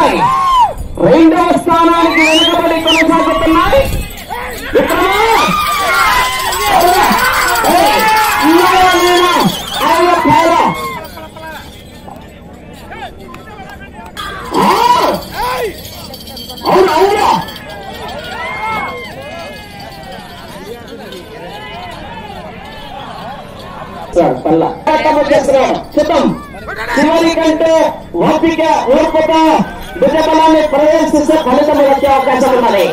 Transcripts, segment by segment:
ఉన్నాయి రెండవ స్థానానికి వెనుకబడి కొనసాగుతున్నాయి విక్రమా! అవునా? ఏయ్, ఇయ్యాలా నేనా? అవునా, కాదా? ఆ! అవునా అవునా సార్ పల్ల చేస్తున్నాడు చూద్దాం చివరి కంటే ఓపిక ఓర్పుతో ಬಿಜೆಪಿ ಪ್ರೈವೇಟ್ ಸಿಸ್ಟಮ್ ಫಲಿತ ಬೀಳಕ್ಕೆ ಅವಕಾಶವಿಲ್ಲದೆ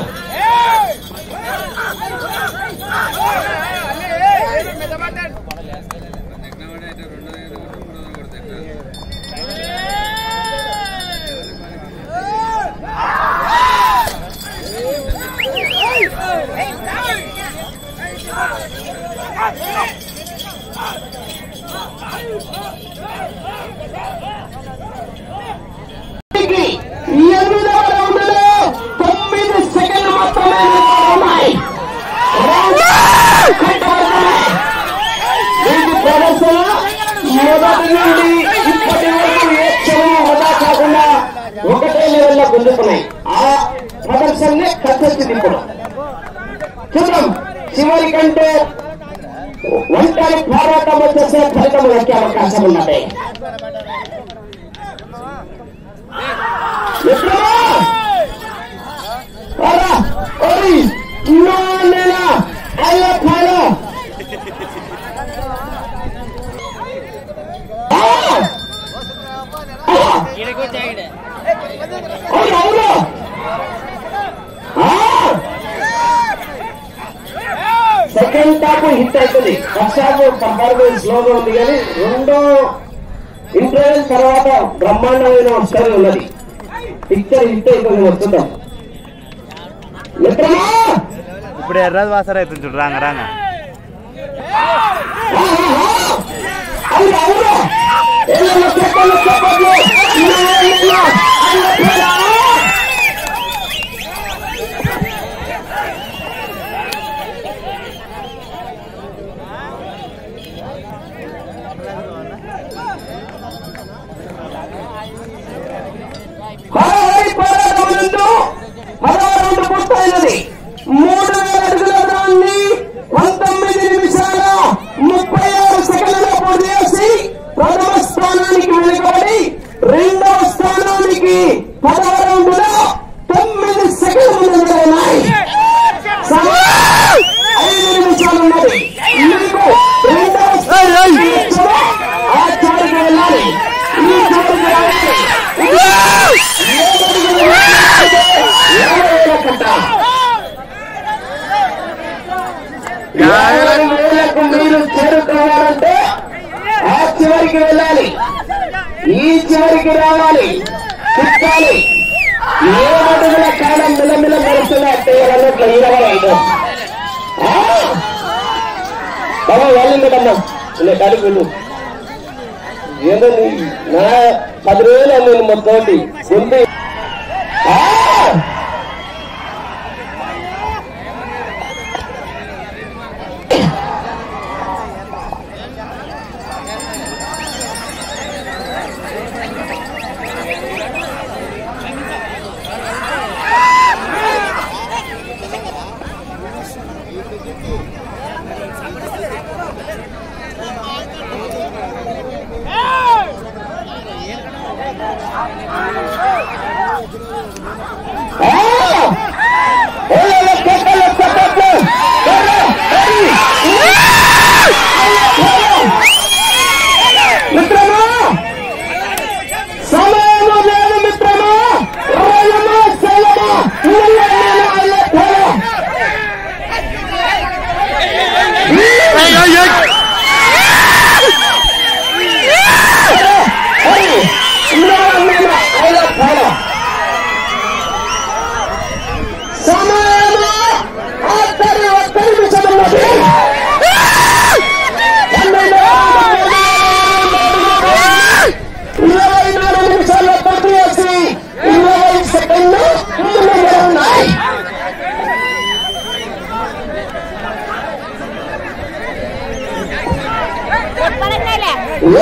లెవెల్లో ఆ ప్రదర్శననే కట్టొచ్చింది ఇప్పుడు చూద్దాం చివరి కంటే ఒంటరి పోరాటం వచ్చేసే ఫలితం వచ్చే అవకాశం ఉన్నది విక్రమా! రారా! ఓయ్! నా నేనా? అయ్యో ఫాలో! ఆ! ఆ! అవును, అవును! ఆ! టాప్ హిట్ అవుతుంది ఫస్ట్ హాఫ్ స్లోగా ఉంది కానీ రెండో ఇంటర్వెల్ తర్వాత బ్రహ్మాండమైన స్టోరీ ఉన్నది. పిక్చర్ హిట్ అవుతుంది వస్తుందాం మిత్రమా? ఇప్పుడు ఎర్రది వాసర అవుతుంది చూడు రాంగ రాంగ. అవును అవును యాభై వేలకు మీరు చేరుకోవాలంటే ఆ? చివరికి వెళ్ళాలి ఈ చివరికి రావాలి చిక్కాలి ఏ అడుగుల కాలం మిలమిల మెరుస్తుందో అట్టేయాలన్నట్లు ఇరవై ఐదు బాబా వెళ్ళండి కన్నా ఇలా ఏదో నీ నా పది రోజులు నేను మొత్తం ఉంది ¡Oh! ¡Hola, los papas, los zapatos! ¡Corre! ¡Eri! ¡Nuestra mamá! ¡Salemos, leamos, nuestra mamá! ¡Rayamos, salamos! ¡No, no, no, no, no! ¡Ay, ay, ay!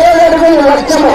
ஏழு லட்சமோ